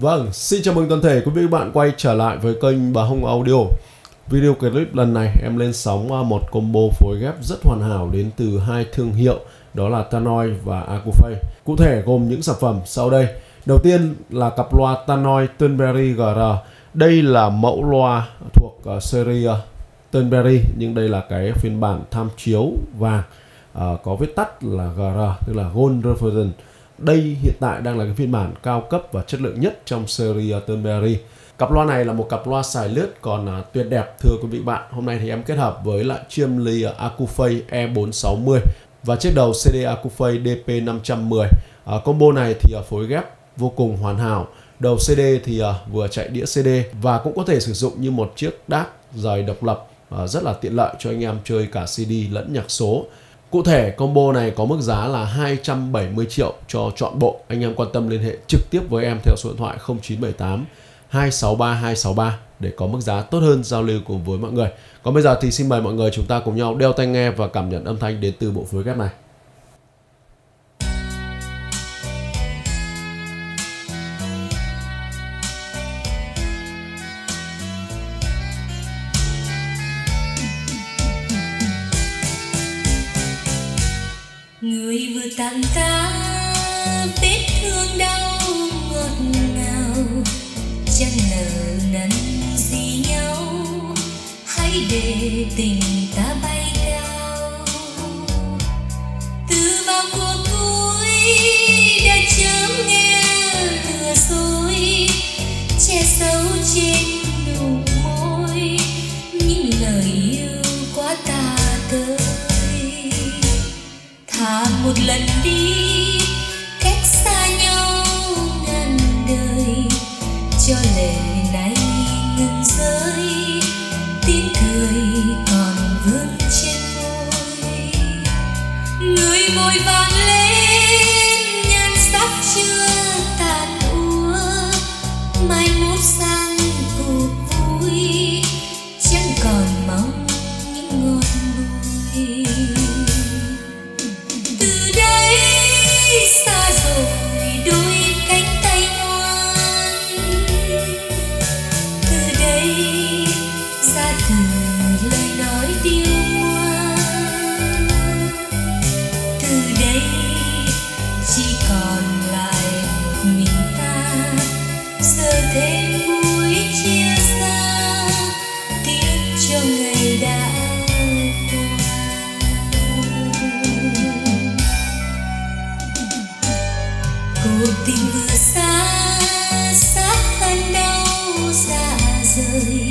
Vâng, xin chào mừng toàn thể quý vị và bạn quay trở lại với kênh Bà Hồng Audio. Video clip lần này em lên sóng một combo phối ghép rất hoàn hảo đến từ hai thương hiệu đó là Tanoi và Acufay. Cụ thể gồm những sản phẩm sau đây. Đầu tiên là cặp loa Tanoi Tunberry GR. Đây là mẫu loa thuộc uh, series ờ, uh, Tunberry nhưng đây là cái phiên bản tham chiếu vàng uh, có viết tắt là GR tức là Gold Reference đây hiện tại đang là cái phiên bản cao cấp và chất lượng nhất trong series ờ, Turnberry. Cặp loa này là một cặp loa xài lướt còn ờ, tuyệt đẹp thưa quý vị bạn. Hôm nay thì em kết hợp với lại chiêm ly uh, Acufay E460 và chiếc đầu CD Acufay DP510. À, combo này thì phối ghép vô cùng hoàn hảo. Đầu CD thì vừa chạy đĩa CD và cũng có thể sử dụng như một chiếc DAC rời độc lập rất là tiện lợi cho anh em chơi cả CD lẫn nhạc số. Cụ thể, combo này có mức giá là 270 triệu cho chọn bộ. Anh em quan tâm liên hệ trực tiếp với em theo số điện thoại 0978 263 263 để có mức giá tốt hơn giao lưu cùng với mọi người. Còn bây giờ thì xin mời mọi người chúng ta cùng nhau đeo tai nghe và cảm nhận âm thanh đến từ bộ phối ghép này. Người ca ta vết thương đau ngọt ngào. Chẳng nợ nắn gì nhau, hãy để tình ta thà một lần đi cách xa nhau ngàn đời. Cho lệ một tình vừa xa xác thân đau, xa rời.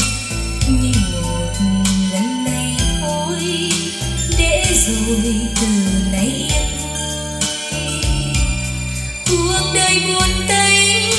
Nhưng một lần này thôi, để rồi từ nay yên vui. Cuộc đời buồn tênh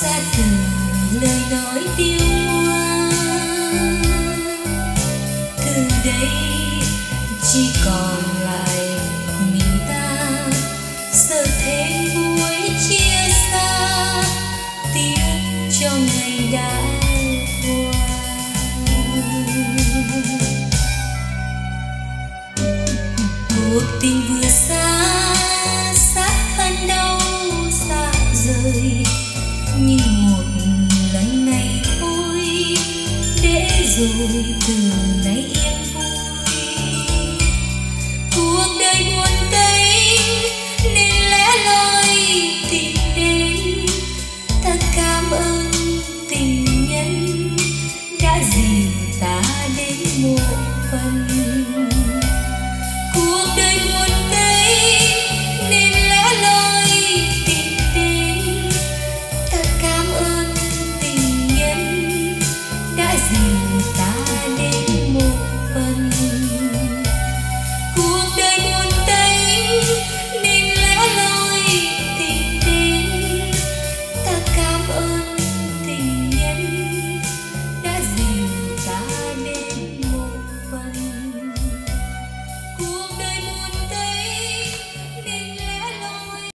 xa từ lời nói tiêu hoa từ đây chỉ còn lại mình ta. Sợ thế vui chia xa tiếc cho ngày đã qua. Cuộc tình vừa xa rồi từ nay yên vui. Cuộc đời buồn cay nên lẽ loi tình đến. Ta cảm ơn tình nhân đã dìu ta đến một phần. Cuộc đời